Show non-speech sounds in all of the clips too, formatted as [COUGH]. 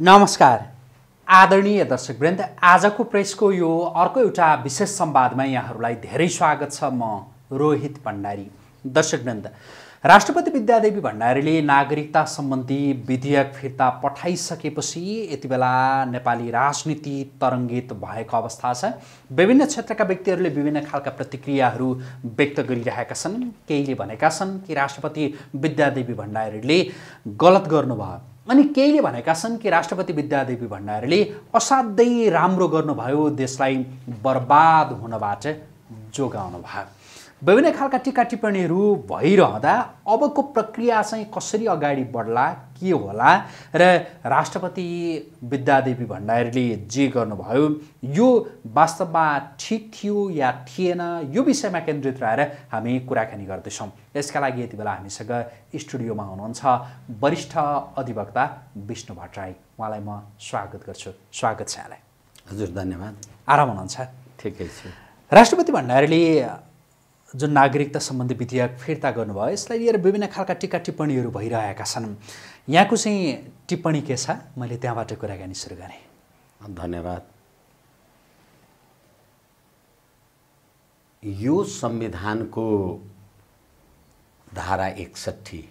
नमस्कार। आदरणीय दर्शकवृन्द आजको प्रेसको यो अर्को एउटा विशेष संवादमा यहाँहरूलाई धेरै स्वागत छ म रोहित भण्डारी। दर्शकवृन्द राष्ट्रपति विद्यादेवी भण्डारीले नागरिकता सम्बन्धी विधेयक फिर्ता पठाइसकेपछि यति बेला नेपाली राजनीति तरङ्गित भएको अवस्था छ। विभिन्न क्षेत्रका व्यक्तिहरूले विभिन्न खालका प्रतिक्रियाहरू व्यक्त गरिरहेका छन्। केहीले भनेका छन् कि राष्ट्रपति विद्यादेवी भण्डारीले गलत गर्नुभयो। अनि केहीले भनेका छन् कि राष्ट्रपति विद्यादेवी भण्डारीले असाध्यै राम्रो गर्नुभयो देशलाई बर्बाद हुनबाट जोगाउनु भयो विभिन्न खालका टिका टिप्पणीहरू भइरहँदा अबको प्रक्रिया चाहिँ कसरी अगाडि बढ्ला के होला र राष्ट्रपति विद्यादेवी भण्डारीले जे गर्नुभयो यो वास्तवमा ठिक थियो या थिएन यो विषयमा केन्द्रित रहेर हामी कुराकानी गर्दैछौँ। यसका लागि यति बेला हामीसँग स्टुडियोमा हुनुहुन्छ वरिष्ठ अधिवक्ता विष्णु भट्टराई। उहाँलाई म स्वागत गर्छु। स्वागत छ यहाँलाई। हजुर धन्यवाद। आराम हुनुहुन्छ? ठिकै छु। राष्ट्रपति भण्डारीले जुन नागरिकता सम्बन्धी विधेयक फिर्ता गर्नुभयो यसलाई लिएर विभिन्न खालका टिका टिप्पणीहरू भइरहेका छन्। यहाँको चाहिँ टिप्पणी के छ? मैले त्यहाँबाट कुराकानी सुरु गरेँ। धन्यवाद। यो संविधानको धारा एकसट्ठी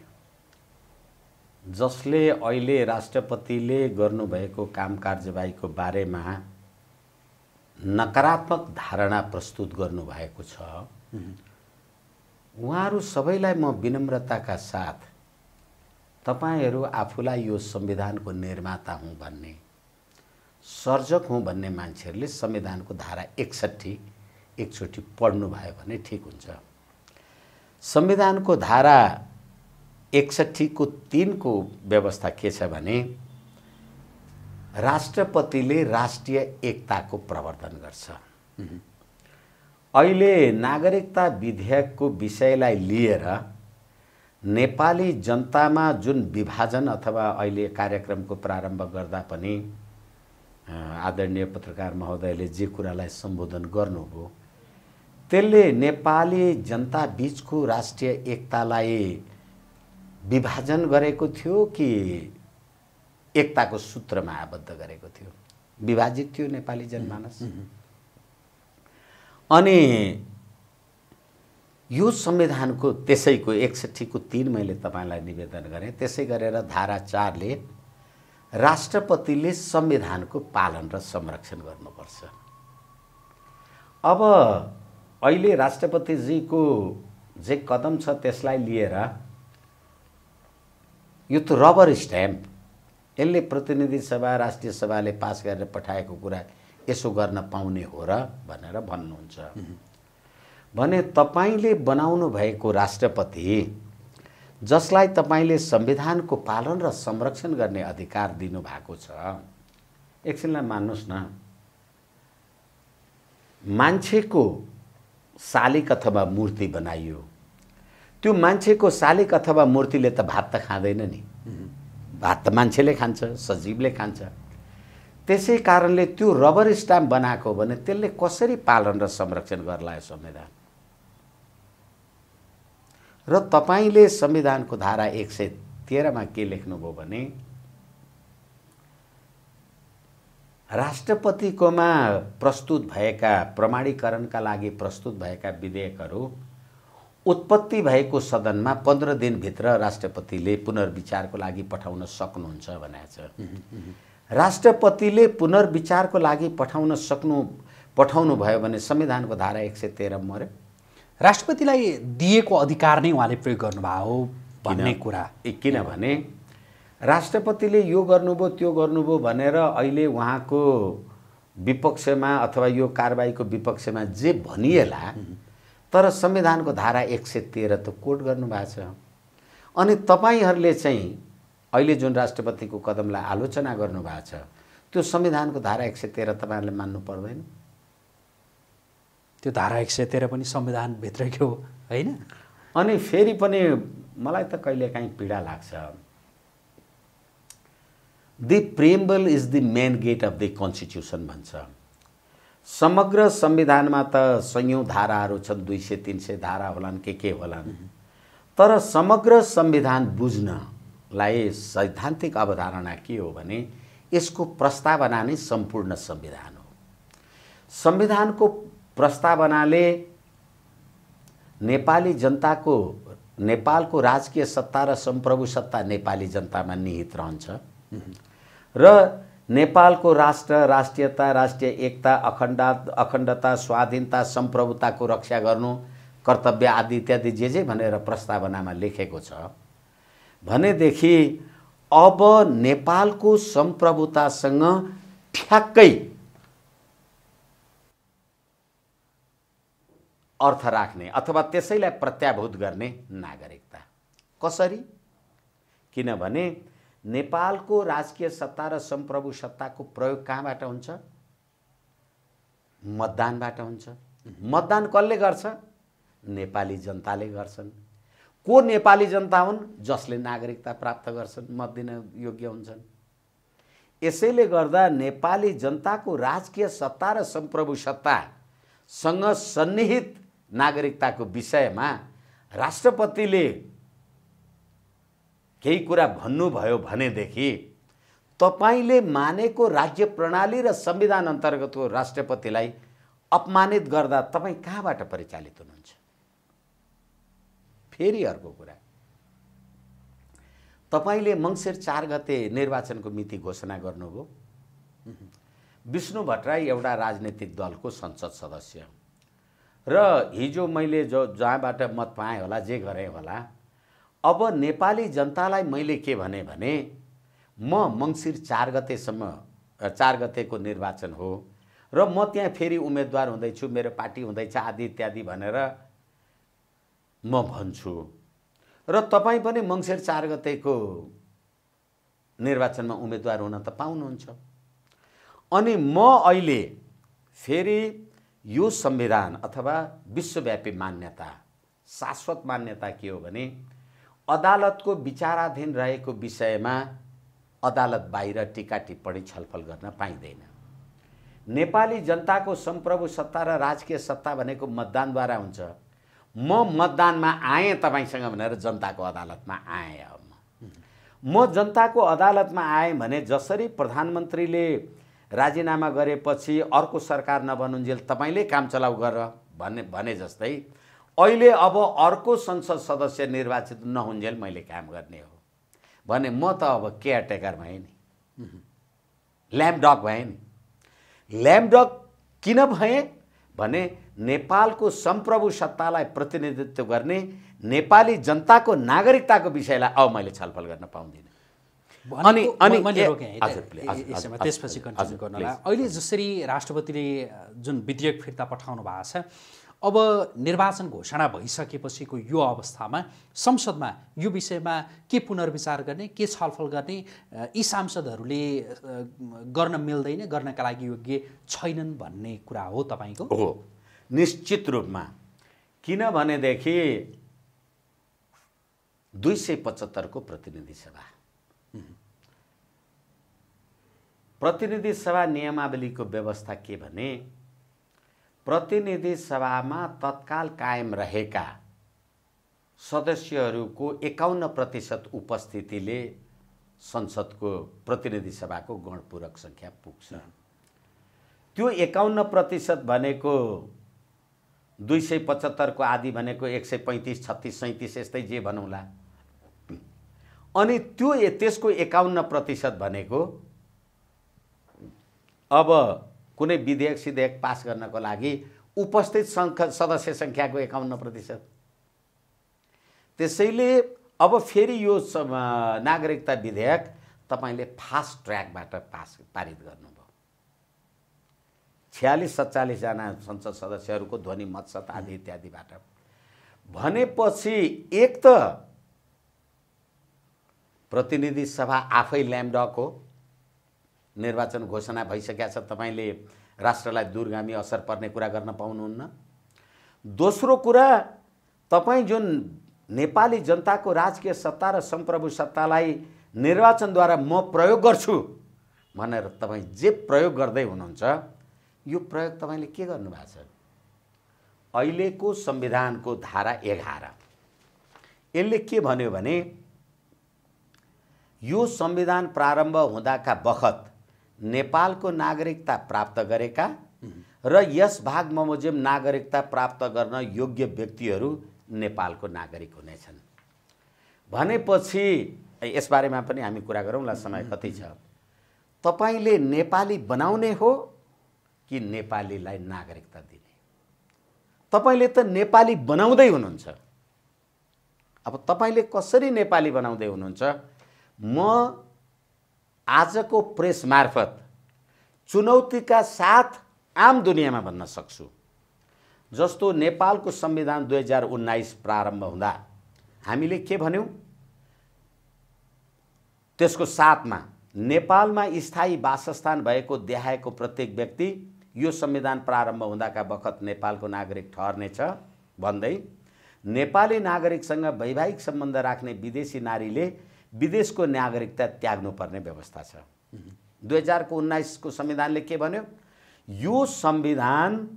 जसले अहिले राष्ट्रपतिले गर्नुभएको काम कारजवाहीको बारेमा नकारात्मक धारणा प्रस्तुत गर्नुभएको छ। उहाँहरू सबैलाई म विनम्रताका साथ तपाईँहरू आफूलाई यो संविधानको निर्माता हुँ भन्ने सर्जक हुँ भन्ने मान्छेहरूले संविधानको धारा एकसट्ठी एकचोटि पढ्नुभयो भने ठिक हुन्छ। संविधानको धारा एकसट्ठीको तिनको व्यवस्था के छ भने राष्ट्रपतिले राष्ट्रिय एकताको प्रवर्धन गर्छ। अहिले नागरिकता विधेयकको विषयलाई लिएर नेपाली जनतामा जुन विभाजन अथवा अहिले कार्यक्रमको प्रारम्भ गर्दा पनि आदरणीय पत्रकार महोदयले जे कुरालाई सम्बोधन गर्नुभयो त्यसले नेपाली जनता बिचको राष्ट्रिय एकतालाई विभाजन गरेको थियो कि एकताको सूत्रमा आबद्ध गरेको थियो? विभाजित थियो नेपाली जनमानस? अनि यो संविधानको त्यसैको एकसट्ठीको तिन मैले तपाईँलाई निवेदन गरेँ। त्यसै गरेर धारा चारले राष्ट्रपतिले संविधानको पालन र संरक्षण गर्नुपर्छ। अब अहिले राष्ट्रपतिजीको जे कदम छ त्यसलाई लिएर यो त रबर स्ट्याम्प। यसले प्रतिनिधि सभा राष्ट्रिय सभाले पास गरेर पठाएको कुरा यसो गर्न पाउने हो र भनेर भन्नुहुन्छ। भने तपाईँले बनाउनु भएको राष्ट्रपति जसलाई तपाईँले संविधानको पालन र संरक्षण गर्ने अधिकार दिनुभएको छ एकछिनलाई मान्नुहोस् न। मान्छेको शालिक अथवा मूर्ति बनाइयो। त्यो मान्छेको शालिक अथवा मूर्तिले त भात त खाँदैन नि। भात त मान्छेले खान्छ सजीवले खान्छ। त्यसै कारणले त्यो रबर स्ट्याम्प बनाएको भने त्यसले कसरी पालन र संरक्षण गर्ला संविधान? र तपाईँले संविधानको धारा एक सय तेह्रमा के लेख्नुभयो भने राष्ट्रपतिकोमा प्रस्तुत भएका प्रमाणीकरणका लागि प्रस्तुत भएका विधेयकहरू उत्पत्ति भएको सदनमा पन्ध्र दिनभित्र राष्ट्रपतिले पुनर्विचारको लागि पठाउन सक्नुहुन्छ भनेको छ। राष्ट्रपतिले पुनर्विचारको लागि पठाउन सक्नु पठाउनु भयो भने संविधानको धारा एक सय तेह्र मऱ्यो। राष्ट्रपतिलाई दिएको अधिकार नै उहाँले प्रयोग गर्नुभयो हो भन्ने कुरा। किनभने? राष्ट्रपतिले यो गर्नुभयो त्यो गर्नुभयो भनेर अहिले उहाँको विपक्षमा अथवा यो कारवाहीको विपक्षमा जे भनिएला तर संविधानको धारा एक सय तेह्र त कोट गर्नुभएको छ। अनि तपाईँहरूले चाहिँ अहिले जुन राष्ट्रपतिको कदमलाई आलोचना गर्नुभएको छ त्यो संविधानको धारा एक सय तेह्र तपाईँहरूले मान्नु पर्दैन। त्यो धारा एक सय तेह्र पनि संविधानभित्रकै हो होइन? अनि फेरि पनि मलाई त कहिलेकाहीँ पीडा लाग्छ। The preamble is the main gate of the constitution भन्छ। समग्र संविधानमा त सयौँ धाराहरू छन् दुई सय तिन सय धारा होलान् के के होलान्। तर समग्र संविधान बुझ्नलाई सैद्धान्तिक अवधारणा के हो भने यसको प्रस्तावना नै सम्पूर्ण संविधान हो। संविधानको प्रस्तावनाले नेपाली जनताको नेपालको राजकीय सत्ता र सम्प्रभु सत्ता नेपाली जनतामा निहित रहन्छ। र नेपालको राष्ट्र राष्ट्रियता राष्ट्रिय एकता अखण्डा अखण्डता स्वाधीनता सम्प्रभुताको रक्षा गर्नु कर्तव्य आदि इत्यादि जे जे भनेर प्रस्तावनामा लेखेको छ। भनेदेखि अब नेपालको सम्प्रभुतासँग ठ्याक्कै अर्थ राख्ने अथवा त्यसैलाई प्रत्याभूत गर्ने नागरिकता। कसरी? किनभने नेपालको राजकीय सत्ता र सम्प्रभु सत्ताको प्रयोग कहाँबाट हुन्छ? मतदानबाट हुन्छ। मतदान कसले गर्छ? नेपाली जनताले गर्छन्। को नेपाली जनता हुन्? जसले नागरिकता प्राप्त गर्छन् मत दिन योग्य हुन्छन्। यसैले गर्दा नेपाली जनताको राजकीय सत्ता र सम्प्रभु सत्तासँग सन्निहित नागरिकताको विषयमा राष्ट्रपतिले केही कुरा भन्नुभयो भनेदेखि तपाईँले मानेको राज्य प्रणाली र संविधान अन्तर्गतको राष्ट्रपतिलाई अपमानित गर्दा तपाईँ कहाँबाट परिचालित हुनुहुन्छ? फेरि अर्को कुरा। तपाईँले मङ्सिर चार गते निर्वाचनको मिति घोषणा गर्नुभयो। विष्णु भट्टराई एउटा राजनैतिक दलको संसद सदस्य र हिजो मैले जो जहाँबाट मत पाएँ होला जे गरेँ होला अब नेपाली जनतालाई मैले के भने भने म मङ्सिर चार गतेसम्म चार गतेको निर्वाचन हो र म त्यहाँ फेरि उम्मेदवार हुँदैछु मेरो पार्टी हुँदैछ आदि इत्यादि भनेर म भन्छु। र तपाईँ पनि मङ्सिर चार गतेको निर्वाचनमा उम्मेदवार हुन त पाउनुहुन्छ। अनि म अहिले फेरि यो संविधान अथवा विश्वव्यापी मान्यता शाश्वत मान्यता के हो भने अदालतको विचाराधीन रहेको विषयमा अदालत बाहिर टिका टिप्पणी छलफल गर्न पाइँदैन। नेपाली जनताको सम्प्रभु सत्ता र राजकीय सत्ता भनेको मतदानद्वारा हुन्छ। म मतदानमा आएँ तपाईँसँग भनेर जनताको अदालतमा आएँ अब म। जनताको अदालतमा आएँ भने जसरी प्रधानमन्त्रीले राजीनामा गरेपछि अर्को सरकार नबनुन्जेल तपाईँले काम चलाउ गर भन्ने भने जस्तै अहिले अब अर्को संसद सदस्य निर्वाचित नहुन्जेल मैले काम गर्ने हो भने म त अब केयरटेकर भएँ नि। ल्याम्डक भएँ नि। ल्याम्डक किन भएँ? भने नेपालको सम्प्रभु सत्तालाई प्रतिनिधित्व गर्ने नेपाली जनताको नागरिकताको विषयलाई अब मैले छलफल गर्न पाउँदिनँ। अनि अनि- त्यसपछि। अहिले जसरी राष्ट्रपतिले जुन विधेयक फिर्ता पठाउनु भएको छ अब निर्वाचन घोषणा भइसकेपछिको यो अवस्थामा संसदमा यो विषयमा के पुनर्विचार गर्ने के छलफल गर्ने यी सांसदहरूले गर्न मिल्दैन गर्नका लागि योग्य छैनन् भन्ने कुरा हो तपाईँको? हो। निश्चित रूपमा। किनभनेदेखि दुई सय पचहत्तरको प्रतिनिधि सभा। प्रतिनिधि सभा नियमावलीको व्यवस्था के भने प्रतिनिधि सभामा तत्काल कायम रहेका सदस्यहरूको एकाउन्न प्रतिशत उपस्थितिले संसदको प्रतिनिधि सभाको गणपूरक सङ्ख्या पुग्छ। त्यो एकाउन्न प्रतिशत भनेको दुई सय पचहत्तरको आदि भनेको एक सय पैँतिस छत्तिस सैँतिस यस्तै जे भनौँला। अनि त्यो त्यसको एकाउन्न प्रतिशत भनेको अब कुनै विधेयक सिधेयक पास गर्नको लागि उपस्थित सङ्ख्या सदस्य सङ्ख्याको एकाउन्न प्रतिशत। त्यसैले अब फेरि यो नागरिकता विधेयक तपाईँले फास्ट ट्र्याकबाट पास पारित गर्नुभयो। छ्यालिस सत्तालिसजना संसद सदस्यहरूको ध्वनि मतसत आदि इत्यादिबाट। भनेपछि एक त प्रतिनिधि सभा आफै ल्याम्डक हो। निर्वाचन घोषणा भइसकेका छ तपाईँले राष्ट्रलाई दूरगामी असर पर्ने कुरा गर्न पाउनुहुन्न। दोस्रो कुरा तपाईँ जुन नेपाली जनताको राजकीय सत्ता र सम्प्रभु सत्तालाई निर्वाचनद्वारा म प्रयोग गर्छु भनेर तपाईँ जे प्रयोग गर्दै हुनुहुन्छ यो प्रयोग तपाईँले के गर्नुभएको छ? अहिलेको संविधानको धारा एघार। यसले के भन्यो भने यो संविधान प्रारम्भ हुँदाका बखत नेपालको नागरिकता प्राप्त गरेका र यस भाग बमोजिम नागरिकता प्राप्त गर्न योग्य व्यक्तिहरू नेपालको नागरिक हुनेछन्। भनेपछि यसबारेमा पनि हामी कुरा गरौँला समय कति छ? तपाईँले नेपाली बनाउने हो कि नेपालीलाई नागरिकता दिने? तपाईँले त नेपाली बनाउँदै हुनुहुन्छ। अब तपाईँले कसरी नेपाली बनाउँदै हुनुहुन्छ? म आजको प्रेस मार्फत चुनौतीका साथ आम दुनियाँमा भन्न सक्छु। जस्तो नेपालको संविधान दुई हजार उन्नाइस प्रारम्भ हुँदा हामीले के भन्यौँ? त्यसको साथमा नेपालमा स्थायी वासस्थान भएको देखाएको प्रत्येक व्यक्ति यो संविधान प्रारम्भ हुँदाका बखत नेपालको नागरिक ठहर्नेछ भन्दै नेपाली नागरिकसँग वैवाहिक सम्बन्ध राख्ने विदेशी नारीले विदेशको नागरिकता त्याग्नुपर्ने व्यवस्था छ। दुई हजारको उन्नाइसको संविधानले के भन्यो? यो संविधान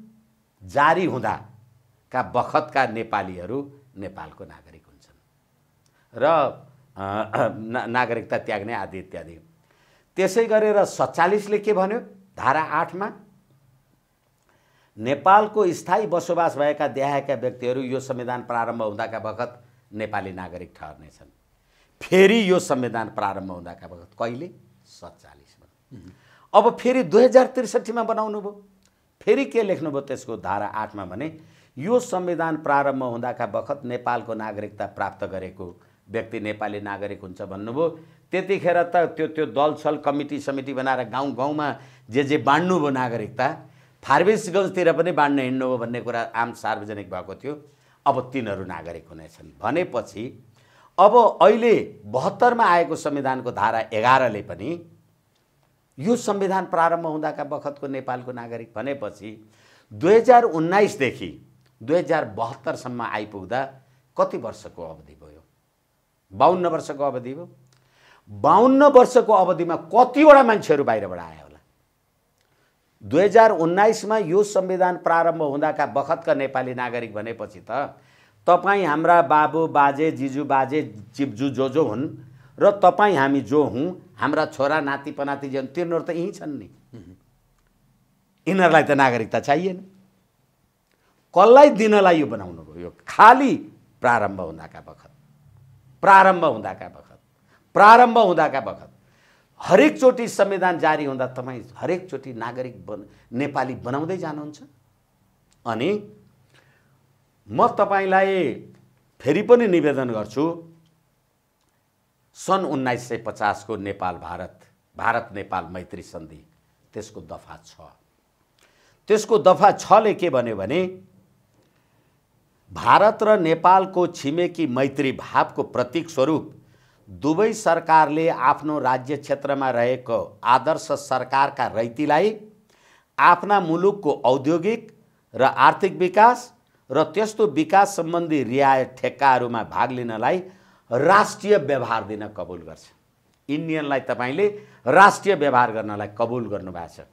जारी हुँदाका बखतका नेपालीहरू नेपालको नागरिक हुन्छन्। र नागरिकता त्याग्ने आदि इत्यादि। त्यसै गरेर सत्तालिसले के भन्यो? धारा आठमा नेपालको स्थायी बसोबास भएका देहाएका व्यक्तिहरू यो संविधान प्रारम्भ हुँदाका बखत नेपाली नागरिक ठहर्नेछन्। फेरि यो संविधान प्रारम्भ हुँदाका बखत कहिले? सत्तालिसमा। अब फेरि दुई हजार त्रिसठीमा बनाउनु भयो। फेरि के लेख्नुभयो त्यसको धारा आठमा भने यो संविधान प्रारम्भ हुँदाका बखत नेपालको नागरिकता प्राप्त गरेको व्यक्ति नेपाली नागरिक हुन्छ भन्नुभयो। त्यतिखेर त त्यो त्यो दल छल कमिटी समिति बनाएर गाउँ गाउँमा जे जे बाँड्नुभयो नागरिकता फार्मेसीगञ्जतिर पनि बाँड्न हिँड्नु हो भन्ने कुरा आम सार्वजनिक भएको थियो। अब तिनीहरू नागरिक हुनेछन्। भनेपछि अब अहिले बहत्तरमा आएको संविधानको धारा एघारले पनि यो संविधान प्रारम्भ हुँदाका बखतको नेपालको नागरिक भनेपछि दुई हजार उन्नाइसदेखि दुई हजार बहत्तरसम्म आइपुग्दा कति वर्षको अवधि भयो? बाहन्न वर्षको अवधि भयो। बाहन्न वर्षको अवधिमा कतिवटा मान्छेहरू बाहिरबाट आयो दुई हजार उन्नाइसमा यो संविधान प्रारम्भ हुँदाका बखतका नेपाली नागरिक भनेपछि त तपाईँ हाम्रा बाबु बाजे जिजु बाजे चिप्जु जो जो हुन् र तपाईँ हामी जो हुँ हाम्रा छोरा नाति पनाति जो तिनीहरू त यहीँ छन् नि। यिनीहरूलाई त नागरिकता चाहिएन। कसलाई दिनलाई यो बनाउनु भयो? यो खालि प्रारम्भ हुँदाका बखत। प्रारम्भ हुँदाका बखत। प्रारम्भ हुँदाका बखत। हरेकचोटि संविधान जारी हुँदा तपाईँ हरेकचोटि नागरिक बन नेपाली बनाउँदै जानुहुन्छ। अनि म तपाईँलाई फेरि पनि निवेदन गर्छु सन् उन्नाइस सय पचासको नेपाल भारत भारत नेपाल मैत्री सन्धि त्यसको दफा छ। त्यसको दफा छले के भन्यो भने भारत र नेपालको छिमेकी मैत्री भावको प्रतीक स्वरूप दुवै सरकारले आफ्नो राज्य क्षेत्रमा रहेको आदर्श सरकारका रैतीलाई आफ्ना मुलुकको औद्योगिक र आर्थिक विकास र त्यस्तो विकास सम्बन्धी रियायत ठेक्काहरूमा भाग लिनलाई राष्ट्रिय व्यवहार दिन कबुल गर्छ। इन्डियनलाई तपाईँले राष्ट्रिय व्यवहार गर्नलाई कबुल गर्नुभएको छ।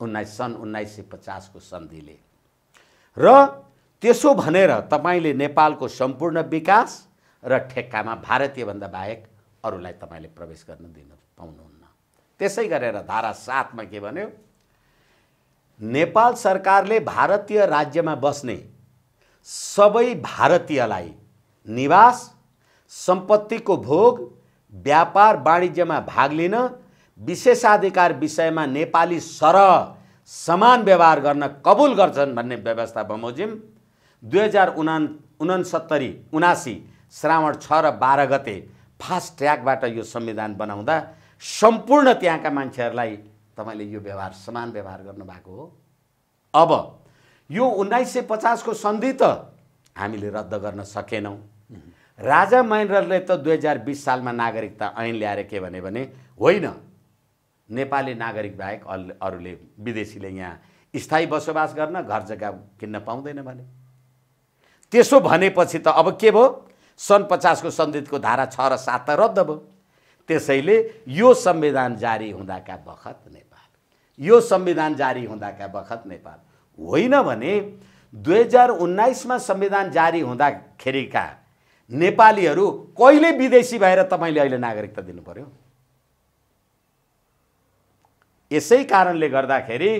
उन्नाइस सन् उन्नाइस सय पचासको सन्धिले। र त्यसो भनेर तपाईँले नेपालको सम्पूर्ण विकास र ठेक्कामा भारतीयभन्दा बाहेक अरूलाई तपाईँले प्रवेश गर्न दिन पाउनुहुन्न। त्यसै गरेर धारा सातमा के भन्यो? नेपाल सरकारले भारतीय राज्यमा बस्ने सबै भारतीयलाई निवास सम्पत्तिको भोग व्यापार वाणिज्यमा भाग लिन विशेषाधिकार विषयमा नेपाली सरह समान व्यवहार गर्न कबुल गर्छन् भन्ने व्यवस्था बमोजिम दुई हजार उना उनसत्तरी उनासी श्रावण छ र बाह्र गते फास्ट ट्र्याकबाट यो संविधान बनाउँदा सम्पूर्ण त्यहाँका मान्छेहरूलाई तपाईँले यो व्यवहार समान व्यवहार गर्नुभएको हो। अब यो उन्नाइस सय पचासको सन्धि त हामीले रद्द गर्न सकेनौँ। राजा महेन्द्रले त दुई हजार बिस सालमा नागरिकता ऐन ल्याएर के भने भने होइन नेपाली नागरिक बाहेक अरूले विदेशीले यहाँ स्थायी बसोबास गर्न घर जग्गा किन्न पाउँदैन भने। त्यसो भनेपछि त अब के भयो? सन् पचासको सन्धिको धारा छ र सात त रद्द भयो। त्यसैले यो संविधान जारी हुँदाका बखत नेपाल यो संविधान जारी हुँदाका बखत नेपाल होइन भने दुई हजार उन्नाइसमा संविधान जारी हुँदाखेरिका नेपालीहरू कहिले विदेशी भएर तपाईँले अहिले नागरिकता दिनु पर्यो यसै कारणले गर्दाखेरि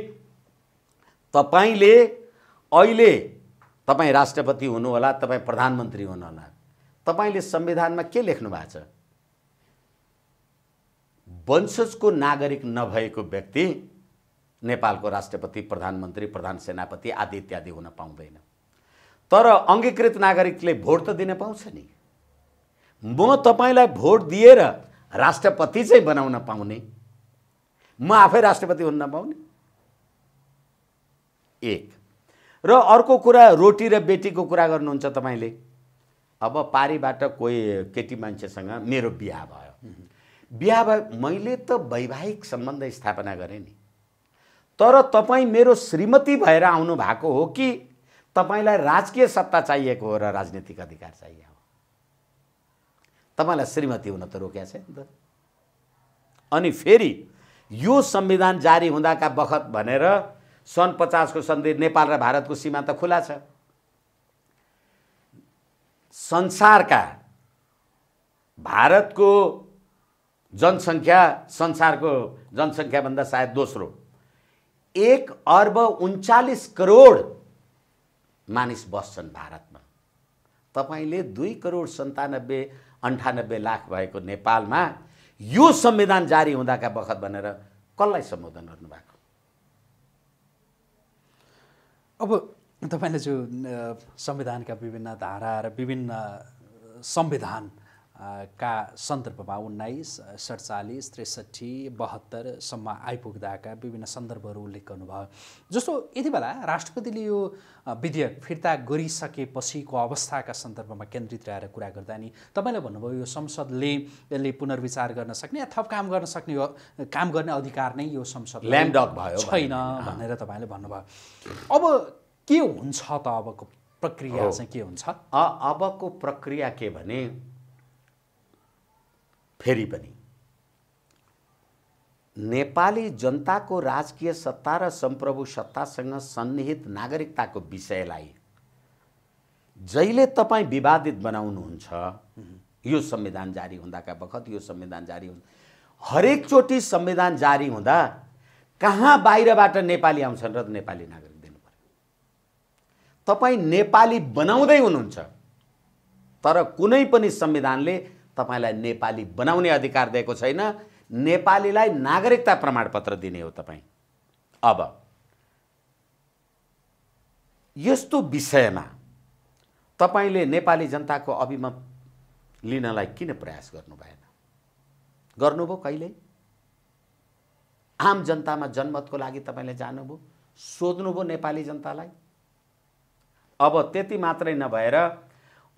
तपाईँले अहिले तपाईँ राष्ट्रपति हुनुहोला तपाईँ प्रधानमन्त्री हुनुहोला तपाईँले संविधानमा के लेख्नु भएको छ? वंशजको नागरिक नभएको व्यक्ति नेपालको राष्ट्रपति प्रधानमन्त्री प्रधान सेनापति आदि इत्यादि हुन पाउँदैन। तर अङ्गीकृत नागरिकले भोट त दिन पाउँछ नि। म तपाईँलाई भोट दिएर राष्ट्रपति चाहिँ बनाउन पाउने। म आफै राष्ट्रपति हुन नपाउने। एक। र अर्को कुरा रोटी र बेटीको कुरा गर्नुहुन्छ तपाईँले। अब पारीबाट कोही केटी मान्छेसँग मेरो बिहा भयो। बिहा भयो मैले त वैवाहिक सम्बन्ध स्थापना गरेँ नि। तर तपाईँ मेरो श्रीमती भएर आउनु भएको हो कि तपाईँलाई राजकीय सत्ता चाहिएको हो र राजनीतिक अधिकार चाहिएको हो? तपाईँलाई श्रीमती हुन त रोकिया छ नि त। अनि फेरि यो संविधान जारी हुँदाका बखत भनेर सन् पचासको सन्धि नेपाल र भारतको सीमा त खुला छ। संसारका भारतको जनसङ्ख्या संसारको जनसङ्ख्याभन्दा सायद दोस्रो। एक अर्ब उन्चालिस करोड मानिस बस्छन् भारतमा। तपाईँले दुई करोड सन्तानब्बे अन्ठानब्बे लाख भएको नेपालमा यो संविधान जारी हुँदाका बखत भनेर कसलाई सम्बोधन गर्नुभएको? अब तपाईँले जो संविधानका विभिन्न धारा र विभिन्न संविधान का सन्दर्भमा उन्नाइस सडचालिस त्रिसठी बहत्तरसम्म आइपुग्दाका विभिन्न सन्दर्भहरू उल्लेख गर्नुभयो। जस्तो यति बेला राष्ट्रपतिले यो विधेयक फिर्ता गरिसकेपछिको अवस्थाका सन्दर्भमा केन्द्रित रहेर कुरा गर्दा नि तपाईँले भन्नुभयो यो संसदले यसले पुनर्विचार गर्न सक्ने थप काम गर्न सक्ने काम गर्ने अधिकार नै यो संसद भयो छैन भनेर। तपाईँले भन्नुभयो। अब के हुन्छ त अबको प्रक्रिया चाहिँ के हुन्छ? अबको प्रक्रिया के भने फेरि पनि। नेपाली जनताको राजकीय सत्ता र सम्प्रभु सत्तासँग सन्निहित नागरिकताको विषयलाई जहिले तपाईँ विवादित बनाउनुहुन्छ यो संविधान जारी हुँदाका बखत यो संविधान जारी हुँदा हरेकचोटि संविधान जारी हुँदा कहाँ बाहिरबाट नेपाली आउँछन् र नेपाली नागरिक दिनु पर्यो? तपाईँ नेपाली बनाउँदै हुनुहुन्छ तर कुनै पनि संविधानले तपाईँलाई नेपाली बनाउने अधिकार दिएको छैन। नेपालीलाई नागरिकता प्रमाणपत्र दिने हो तपाईँ। अब यस्तो विषयमा तपाईँले नेपाली जनताको अभिमत लिनलाई किन प्रयास गर्नु भएन? गर्नुभयो कहिले आम जनतामा जनमतको लागि तपाईँले जानुभयो सोध्नुभयो नेपाली जनतालाई। अब त्यति मात्रै नभएर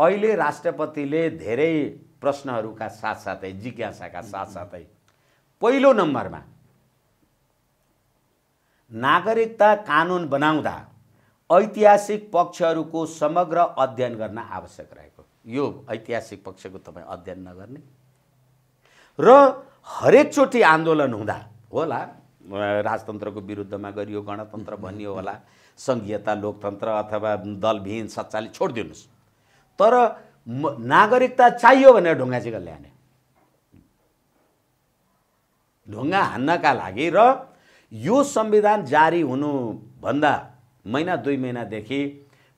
अहिले राष्ट्रपतिले धेरै प्रश्नहरूका साथसाथै जिज्ञासाका साथसाथै पहिलो नम्बरमा नागरिकता कानुन बनाउँदा ऐतिहासिक पक्षहरूको समग्र अध्ययन गर्न आवश्यक रहेको। यो ऐतिहासिक पक्षको तपाईँ अध्ययन नगर्ने। र हरेकचोटि आन्दोलन हुँदा होला राजतन्त्रको विरुद्धमा गरियो गणतन्त्र भनियो होला सङ्घीयता लोकतन्त्र अथवा दलविहीन सच्चाली छोडिदिनुहोस्। तर नागरिकता चाहियो भनेर ढुङ्गा चाहिँ ल्याउने ढुङ्गा हान्नका लागि र यो संविधान जारी हुनुभन्दा महिना दुई महिनादेखि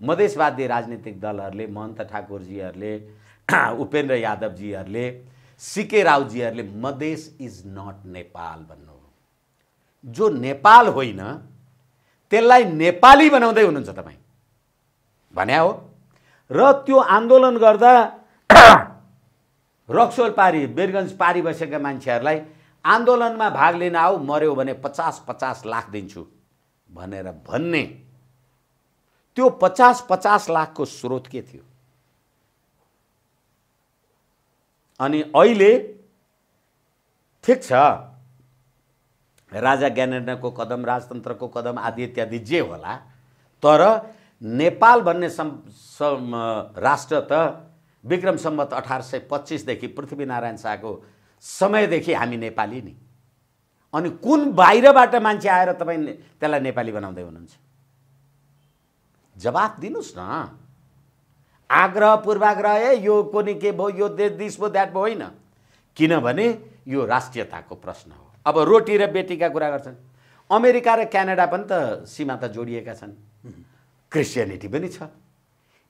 मधेसवादी राजनीतिक दलहरूले महन्त ठाकुरजीहरूले [CLEARS THROAT] उपेन्द्र यादवजीहरूले सिके रावजीहरूले मधेस इज नट नेपाल भन्नु। जो नेपाल होइन त्यसलाई नेपाली बनाउँदै हुनुहुन्छ तपाईँ। भन्या हो। र त्यो आन्दोलन गर्दा [COUGHS] रक्सोल पारी बिरगन्ज पारी बसेका मान्छेहरूलाई आन्दोलनमा भाग लिन आऊ मऱ्यो भने पचास पचास लाख दिन्छु भनेर भन्ने। त्यो पचास पचास लाखको स्रोत के थियो? अनि अहिले ठिक छ। राजा ज्ञानेन्द्रको कदम राजतन्त्रको कदम आदि इत्यादि जे होला तर नेपाल भन्ने सम् राष्ट्र त विक्रम सम्मत अठार सय पच्चिसदेखि पृथ्वीनारायण शाहको समयदेखि हामी नेपाली नि। अनि कुन बाहिरबाट मान्छे आएर तपाईँ त्यसलाई नेपाली बनाउँदै हुनुहुन्छ? जवाफ दिनुहोस् न। आग्रह पूर्वाग्रह ए यो को नि के भयो यो दिस भयो द्याट भयो होइन। किनभने यो राष्ट्रियताको प्रश्न हो। अब रोटी र बेटीका कुरा गर्छन्। अमेरिका र क्यानाडा पनि त सीमा त जोडिएका छन्। क्रिस्चियनिटी पनि छ।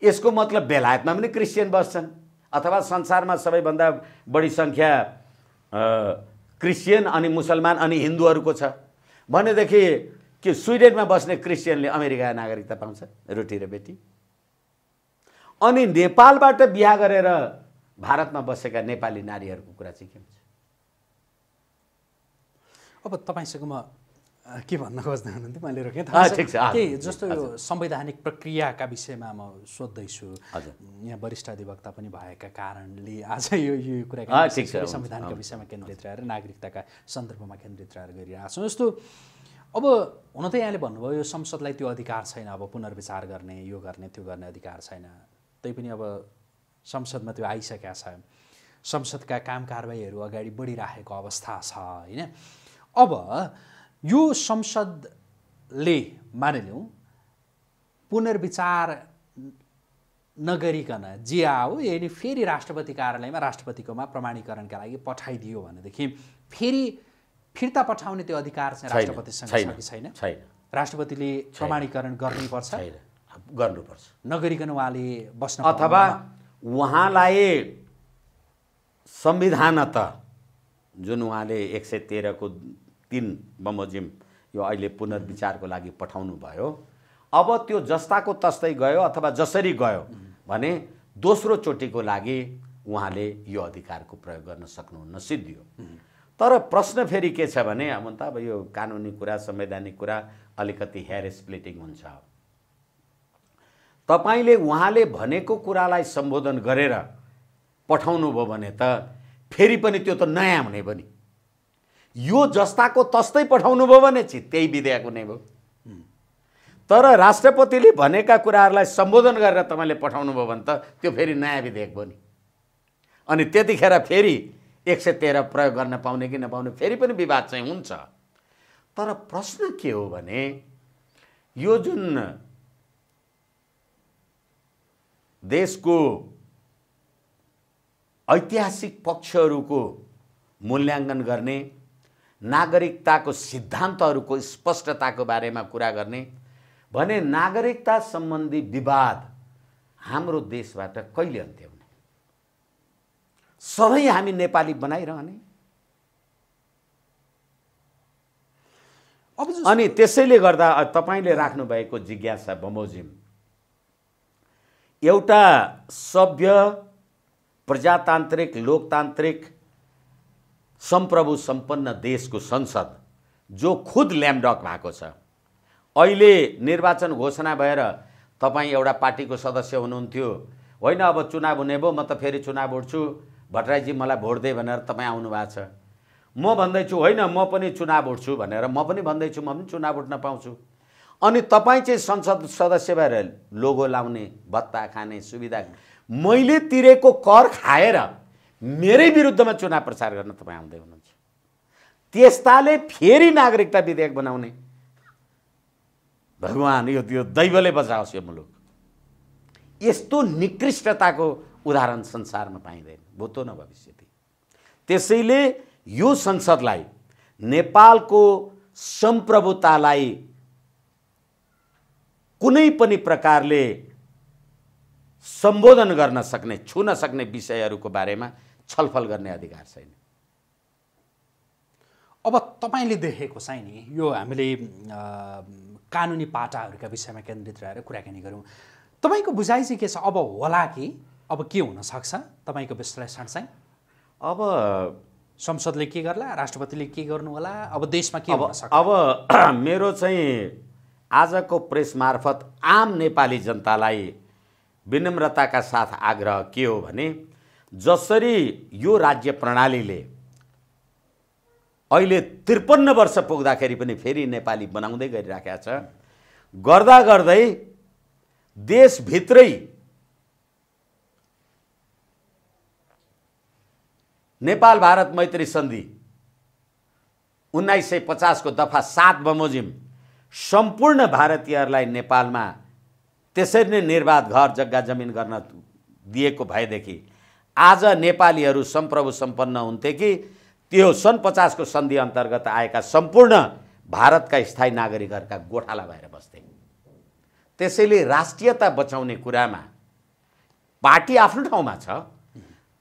यसको मतलब बेलायतमा पनि क्रिस्चियन बस्छन्। अथवा संसारमा सबैभन्दा बढी सङ्ख्या क्रिस्चियन अनि मुसलमान अनि हिन्दूहरूको छ। भनेदेखि के स्विडेनमा बस्ने क्रिस्चियनले अमेरिका नागरिकता पाउँछ रोटी र बेटी। अनि नेपालबाट बिहा गरेर भारतमा बसेका नेपाली नारीहरूको कुरा चाहिँ के हुन्छ? अब तपाईँसँग म के भन्न खोज्दै हुनुहुन्थ्यो? मैले रोकेँ। के जस्तो यो संवैधानिक प्रक्रियाका विषयमा म सोध्दैछु। यहाँ वरिष्ठ अधिवक्ता पनि भएका कारणले आज यो यो कुरा संविधानका। विषयमा केन्द्रित रहेर नागरिकताका सन्दर्भमा केन्द्रित रहेर गरिरहेको छौँ जस्तो अब हुन त यहाँले भन्नुभयो यो संसदलाई त्यो अधिकार छैन। अब पुनर्विचार गर्ने यो गर्ने त्यो गर्ने अधिकार छैन। तैपनि अब संसदमा त्यो आइसकेका छ। संसदका काम कारवाहीहरू अगाडि बढिराखेको अवस्था छ होइन? अब यो संसदले मानिलिउँ पुनर्विचार नगरिकन जे आओ यदि फेरि राष्ट्रपति कार्यालयमा राष्ट्रपतिकोमा प्रमाणीकरणका लागि पठाइदियो भनेदेखि फेरि फिर्ता पठाउने त्यो अधिकार चाहिँ राष्ट्रपतिसँग छैन, छ कि छैन? छैन। राष्ट्रपतिले प्रमाणीकरण गर्नुपर्छ? गर्नुपर्छ। नगरिकन उहाँले बस्न अथवा। उहाँलाई संविधानत जुन उहाँले एक सय तेह्रको तिन बमोजिम यो अहिले पुनर्विचारको लागि पठाउनु भयो। अब त्यो जस्ताको तस्तै गयो अथवा जसरी गयो भने दोस्रो चोटिको लागि उहाँले यो अधिकारको प्रयोग गर्न सक्नुहुन्न सिद्धियो। तर प्रश्न फेरि के छ भने अब त अब यो कानुनी कुरा संवैधानिक कुरा अलिकति हेयर स्प्लिटिङ हुन्छ। तपाईँले उहाँले भनेको कुरालाई सम्बोधन गरेर पठाउनु भयो भने त फेरि पनि त्यो त नयाँ हुने पनि। यो जस्ताको तस्तै पठाउनु भयो भने चाहिँ त्यही विधेयक हुने भयो। तर राष्ट्रपतिले भनेका कुराहरूलाई सम्बोधन गरेर तपाईँले पठाउनु भयो भने त त्यो फेरि नयाँ विधेयक भयो नि। अनि त्यतिखेर फेरि एक सय तेह्र प्रयोग गर्न पाउने कि नपाउने फेरि पनि विवाद चाहिँ हुन्छ। तर प्रश्न के हो भने यो जुन देशको ऐतिहासिक पक्षहरूको मूल्याङ्कन गर्ने नागरिकताको सिद्धान्तहरूको स्पष्टताको बारेमा कुरा गर्ने भने नागरिकता सम्बन्धी विवाद हाम्रो देशबाट कहिले अन्त्य हुने सधैँ हामी नेपाली बनाइरहने? अनि त्यसैले गर्दा तपाईँले राख्नुभएको जिज्ञासा बमोजिम एउटा सभ्य प्रजातान्त्रिक लोकतान्त्रिक सम्प्रभु सम्पन्न देशको संसद जो खुद ल्यामडक भएको छ। अहिले निर्वाचन घोषणा भएर तपाईँ एउटा पार्टीको सदस्य हुनुहुन्थ्यो। होइन अब चुनाव हुने भयो म त फेरि चुनाव उठ्छु। भट्टराईजी मलाई भोट दे भनेर तपाईँ आउनु भएको छ। म भन्दैछु होइन म पनि चुनाव उठ्छु भनेर म पनि भन्दैछु म पनि चुनाव उठ्न पाउँछु। अनि तपाईँ चाहिँ संसद सदस्य भएर लोगो लाउने भत्ता खाने सुविधा मैले तिरेको कर खाएर मेरै विरुद्धमा चुनाव प्रचार गर्न तपाईँ आउँदै हुनुहुन्छ। त्यस्ताले फेरि नागरिकता विधेयक बनाउने। भगवान् यो यो दैवले बचाओस् यो मुलुक। यस्तो निकृष्टताको उदाहरण संसारमा पाइँदैन। भूतो न भविष्यति। त्यसैले यो संसदलाई नेपालको सम्प्रभुतालाई कुनै पनि प्रकारले सम्बोधन गर्न सक्ने छुन सक्ने विषयहरूको बारेमा छलफल गर्ने अधिकार छैन। अब तपाईँले देखेको चाहिँ नि यो हामीले कानुनी पाटाहरूका विषयमा केन्द्रित रहेर कुराकानी गरौँ। तपाईँको बुझाइ चाहिँ के छ? अब होला कि? अब के हुनसक्छ तपाईँको विश्लेषण चाहिँ? अब संसदले के गर्ला? राष्ट्रपतिले के गर्नु होला अब देशमा के अब अब [CLEARS THROAT] मेरो चाहिँ आजको प्रेस मार्फत आम नेपाली जनतालाई विनम्रताका साथ आग्रह के हो भने जसरी यो राज्य प्रणालीले अहिले त्रिपन्न वर्ष पुग्दाखेरि पनि फेरि नेपाली बनाउँदै गरिराखेका छ गर्दा गर्दै देशभित्रै नेपाल भारत मैत्री सन्धि उन्नाइस सय पचासको दफा सात बमोजिम सम्पूर्ण भारतीयहरूलाई नेपालमा त्यसरी नै निर्वाध घर जग्गा जमिन गर्न दिएको भएदेखि आज नेपालीहरू सम्प्रभु सम्पन्न हुन्थे कि त्यो सन् पचासको सन्धि अन्तर्गत आएका सम्पूर्ण भारतका स्थायी नागरिकहरूका गोठाला भएर बस्थे। त्यसैले राष्ट्रियता बचाउने कुरामा पार्टी आफ्नो ठाउँमा छ।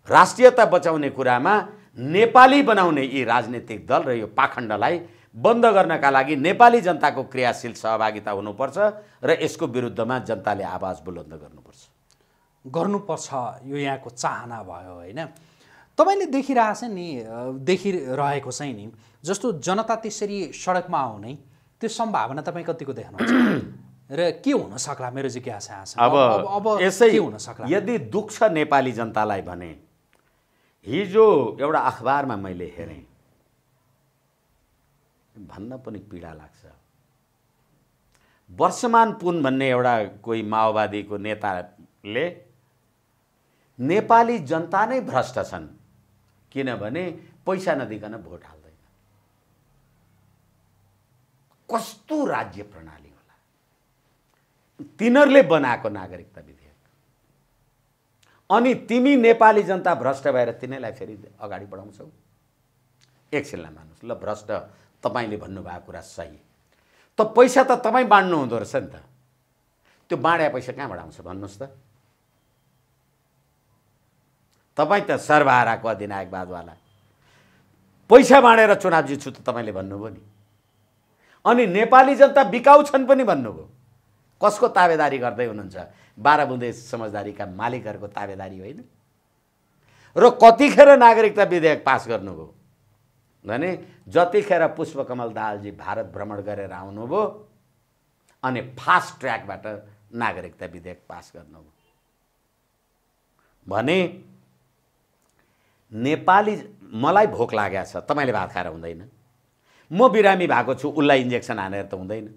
राष्ट्रियता बचाउने कुरामा नेपाली बनाउने यी राजनीतिक दल र यो पाखण्डलाई बन्द गर्नका लागि नेपाली जनताको क्रियाशील सहभागिता हुनुपर्छ र यसको विरुद्धमा जनताले आवाज बुलन्द गर्नुपर्छ। गर्नुपर्छ। यो यहाँको चाहना भयो होइन? तपाईँले देखिरहेछ नि देखिरहेको चाहिँ नि जस्तो जनता त्यसरी सडकमा आउने त्यो सम्भावना तपाईँ कतिको देख्नुहुन्छ? [CLEARS THROAT] र के हुन सक्ला मेरो जिज्ञासा अब अब यसै के हुन सक्ला? यदि दुःख छ नेपाली जनतालाई भने हिजो एउटा अखबारमा मैले हेरेँ। भन्न पनि पीडा लाग्छ। वर्षमान पुन भन्ने एउटा कोही माओवादीको नेताले नेपाली जनता नै भ्रष्ट छन्। किनभने पैसा नदिकन भोट हाल्दैन। कस्तो राज्य प्रणाली होला। तिनीहरूले बनाएको नागरिकता विधेयक। अनि तिमी नेपाली जनता भ्रष्ट भएर तिनीहरूलाई फेरि अगाडि बढाउँछौ। एकछिनलाई मान्नुहोस् ल भ्रष्ट तपाईँले भन्नुभएको कुरा सही। त पैसा त तपाईँ बाँड्नु हुँदो रहेछ नि त। त्यो बाँड्या पैसा कहाँबाट आउँछ भन्नुहोस् त। तपाईँ त सर्वहाराको अधिनायकवादवाला पैसा बाँडेर चुनाव जित्छु त तपाईँले भन्नुभयो नि। अनि नेपाली जनता बिकाउ छन् पनि भन्नुभयो। कसको ताबेदारी गर्दै हुनुहुन्छ? बाह्र बुँदे समझदारीका मालिकहरूको ताबेदारी होइन। र कतिखेर नागरिकता विधेयक पास गर्नुभयो? भने जतिखेर पुष्पकमल दाहालजी भारत भ्रमण गरेर आउनुभयो अनि फास्ट ट्र्याकबाट नागरिकता विधेयक पास गर्नुभयो। भने नेपाली मलाई भोक लागेको छ तपाईँले भात खाएर हुँदैन। म बिरामी भएको छु उसलाई इन्जेक्सन हानेर त हुँदैन।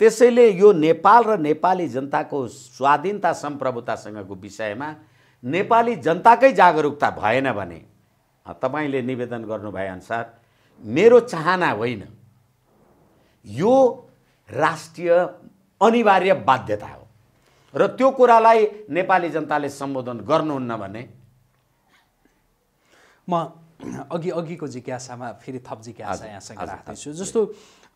त्यसैले यो नेपाल र नेपाली जनताको स्वाधीनता सम्प्रभुतासँगको विषयमा नेपाली जनताकै जागरुकता भएन भने तपाईँले निवेदन गर्नुभए अनुसार मेरो चाहना होइन। यो राष्ट्रिय अनिवार्य बाध्यता हो। र त्यो कुरालाई नेपाली जनताले सम्बोधन गर्नुहुन्न भने म अघि अघिको जिज्ञासामा फेरि थप जिज्ञासा यहाँसँग राख्दैछु। जस्तो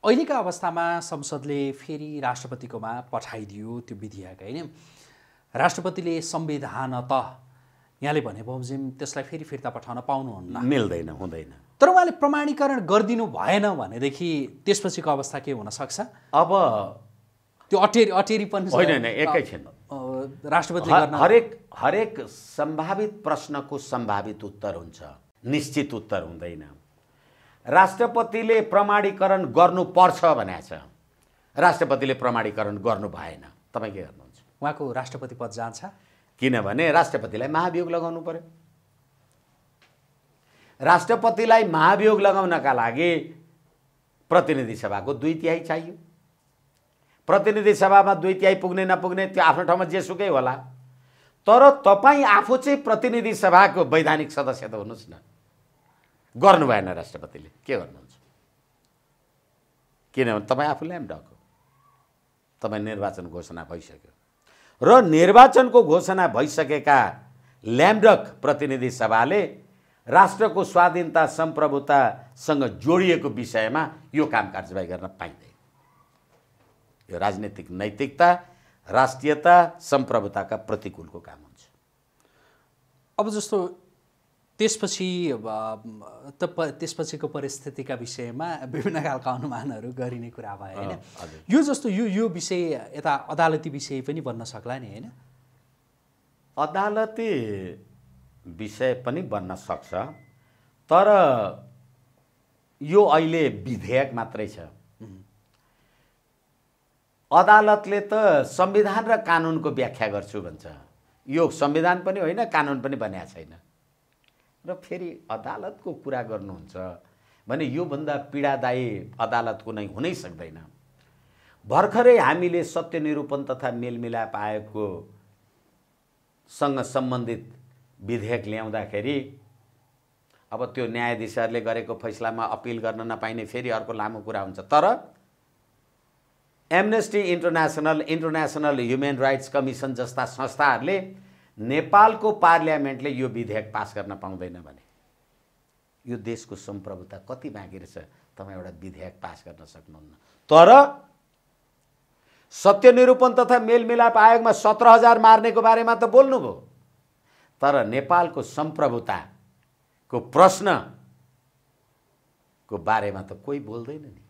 अहिलेका अवस्थामा संसदले फेरि राष्ट्रपतिकोमा पठाइदियो त्यो विधेयक होइन? राष्ट्रपतिले संविधान त यहाँले भने बमोजिम त्यसलाई फेरि फिर्ता पठाउन पाउनुहुन्न। मिल्दैन हुँदैन। तर उहाँले प्रमाणीकरण गरिदिनु भएन भनेदेखि त्यसपछिको अवस्था के हुनसक्छ अब त्यो अटेरी अटेरी पनि होइन, एकैछिन। राष्ट्रपतिले गर्न हरेक हरेक सम्भावित प्रश्नको सम्भावित उत्तर हुन्छ। निश्चित उत्तर हुँदैन। राष्ट्रपतिले प्रमाणीकरण गर्नुपर्छ भनेको छ। राष्ट्रपतिले प्रमाणीकरण गर्नु भएन। तपाईँ के गर्नुहुन्छ? उहाँको राष्ट्रपति पद जान्छ। किनभने राष्ट्रपतिलाई महाभियोग लगाउनु पर्यो। राष्ट्रपतिलाई महाभियोग लगाउनका लागि प्रतिनिधि सभाको दुई तिहाई चाहियो। प्रतिनिधि सभामा दुई तिहाई पुग्ने नपुग्ने त्यो आफ्नो ठाउँमा जेसुकै होला। तर तपाईँ आफू चाहिँ प्रतिनिधि सभाको वैधानिक सदस्य त हुनुहोस् न। गर्नु भएन राष्ट्रपतिले। के गर्नुहुन्छ? किनभने तपाईँ आफूले पनि ढको तपाईँ निर्वाचन घोषणा भइसक्यो। र निर्वाचनको घोषणा भइसकेका ल्याम्डक प्रतिनिधि सभाले राष्ट्रको स्वाधीनता सम्प्रभुतासँग जोडिएको विषयमा यो काम कारजवाही गर्न पाइँदैन। यो राजनीतिक नैतिकता राष्ट्रियता सम्प्रभुताका प्रतिकूलको काम हुन्छ। अब जस्तो त्यसपछि त त्यसपछिको परिस्थितिका विषयमा विभिन्न खालका अनुमानहरू गरिने कुरा भयो होइन। यो जस्तो यो यो विषय यता अदालती विषय पनि बन्न सक्ला नि होइन? अदालती विषय पनि बन्न सक्छ तर यो अहिले विधेयक मात्रै छ। अदालतले त संविधान र कानुनको व्याख्या गर्छु भन्छ। यो संविधान पनि होइन कानुन पनि बनिएको छैन। र फेरि अदालतको कुरा गर्नुहुन्छ भने योभन्दा पीडादायी अदालत कुनै हुनै सक्दैन। भर्खरै हामीले सत्य निरूपण तथा मेलमिलाप आयोगको सँग सम्बन्धित विधेयक ल्याउँदाखेरि अब त्यो न्यायाधीशहरूले गरेको फैसलामा अपिल गर्न नपाइने फेरि अर्को लामो कुरा हुन्छ। तर Amnesty International International Human Rights Commission जस्ता संस्थाहरूले नेपालको पार्लियामेन्टले यो विधेयक पास गर्न पाउँदैन भने। यो देशको सम्प्रभुता कति बाँकी रहेछ तपाईँ एउटा विधेयक पास गर्न सक्नुहुन्न। तर सत्य निरूपण तथा मेलमिलाप आयोगमा सत्र हजार मार्नेको बारेमा त बोल्नुभयो। तर नेपालको सम्प्रभुताको प्रश्नको बारेमा त कोही बोल्दैन नि।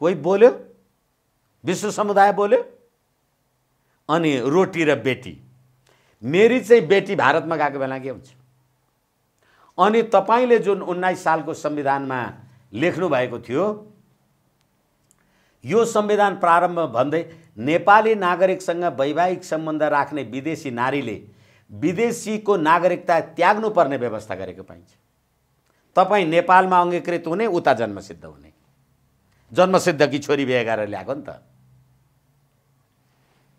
कोही बोल्यो? विश्व समुदाय बोल्यो? अनि रोटी र बेटी। मेरी चाहिँ बेटी भारतमा गएको बेला के हुन्छ? अनि तपाईँले जुन उन्नाइस सालको संविधानमा लेख्नु भएको थियो यो संविधान प्रारम्भ भन्दै नेपाली नागरिकसँग वैवाहिक सम्बन्ध राख्ने विदेशी नारीले विदेशीको नागरिकता त्याग्नुपर्ने व्यवस्था गरेको पाइन्छ। तपाईँ नेपालमा अङ्गीकृत हुने उता जन्मसिद्ध हुने। जन्मसिद्धकी छोरी बिहा गरेर ल्याएको नि त।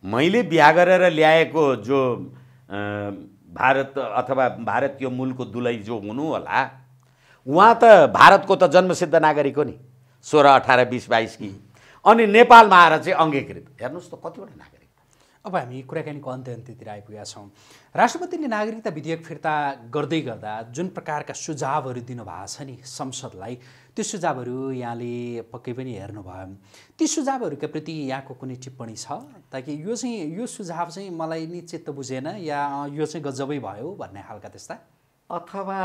मैले बिहा गरेर ल्याएको जो भारत अथवा भारतीय मूलको दुलै जो हुनु होला उहाँ त भारतको त जन्मसिद्ध नागरिक हो नि। सोह्र अठार बिस बाइस कि। अनि नेपालमा आएर चाहिँ अङ्गीकृत। हेर्नुहोस् त कतिवटा नागरिक। अब हामी कुराकानीको अन्त्य अन्त्यतिर आइपुगेका छौँ। राष्ट्रपतिले नागरिकता विधेयक फिर्ता गर्दै गर्दा जुन प्रकारका सुझावहरू दिनुभएको छ नि संसदलाई त्यो सुझावहरू यहाँले पक्कै पनि हेर्नुभयो। ती सुझावहरूका प्रति यहाँको कुनै टिप्पणी छ? ताकि यो चाहिँ यो सुझाव चाहिँ मलाई नि चित्त बुझेन या यो चाहिँ गजबै भयो भन्ने खालका त्यस्ता। अथवा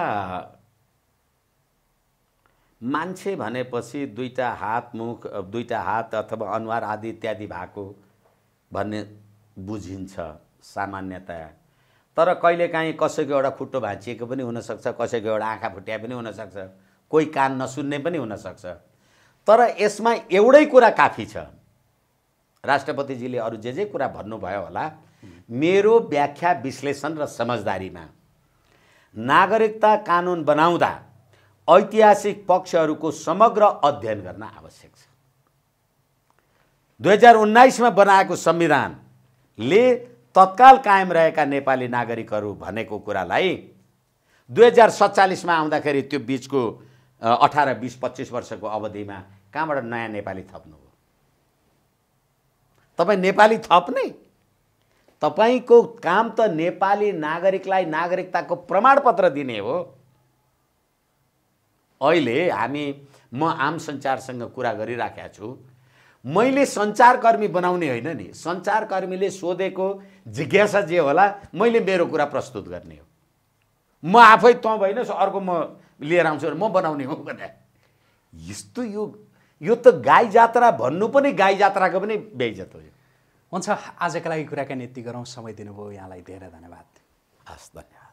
मान्छे भनेपछि दुईवटा हात मुख दुईवटा हात अथवा अनुहार आदि इत्यादि भएको भन्ने बुझिन्छ सामान्यतया तर कहिलेकाहीँ कसैको एउटा खुट्टो भाँचिएको पनि हुनसक्छ कसैको एउटा आँखा फुट्या पनि हुनसक्छ। कोही कान नसुन्ने पनि हुनसक्छ। तर यसमा एउटै कुरा काफी छ। राष्ट्रपतिजीले अरू जे जे कुरा भन्नुभयो होला मेरो व्याख्या विश्लेषण र समझदारीमा। नागरिकता कानुन बनाउँदा ऐतिहासिक पक्षहरूको समग्र अध्ययन गर्न आवश्यक छ। दुई हजार उन्नाइसमा बनाएको संविधानले तत्काल कायम रहेका नेपाली नागरिकहरू भनेको कुरालाई दुई हजार सत्तालिसमा आउँदाखेरि त्यो बिचको अठार बिस पच्चिस वर्षको अवधिमा कहाँबाट नयाँ नेपाली थप्नुभयो तपाईँ नेपाली थप्ने? तपाईँको काम त नेपाली नागरिकलाई नागरिकताको प्रमाणपत्र दिने हो। अहिले हामी म आम सञ्चारसँग कुरा गरिराखेका छु। मैले सञ्चारकर्मी बनाउने होइन नि। सञ्चारकर्मीले सोधेको जिज्ञासा जे होला मैले मेरो कुरा प्रस्तुत गर्ने हो। म आफै तँ भइन अर्को म लिएर आउँछु भने म बनाउने हो भने। यस्तो यो यो त गाई जात्रा भन्नु पनि गाई जात्राको पनि बेइजत हो यो। हुन्छ आजका लागि कुराकानी यति गरौँ। समय दिनुभयो। यहाँलाई धेरै धन्यवाद। हस् धन्यवाद।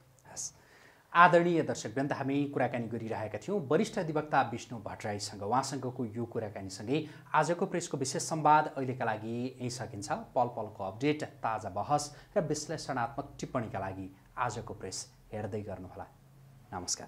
आदरणीय दर्शकवृन्द हामी कुराकानी गरिरहेका थियौँ। वरिष्ठ अधिवक्ता विष्णु भट्टराईसँग उहाँसँगको यो कुराकानीसँगै आजको प्रेसको विशेष संवाद अहिलेका लागि यहीँ सकिन्छ। पल पलको अपडेट ताजा बहस र विश्लेषणात्मक टिप्पणीका लागि आजको प्रेस हेर्दै गर्नुहोला। नमस्कार।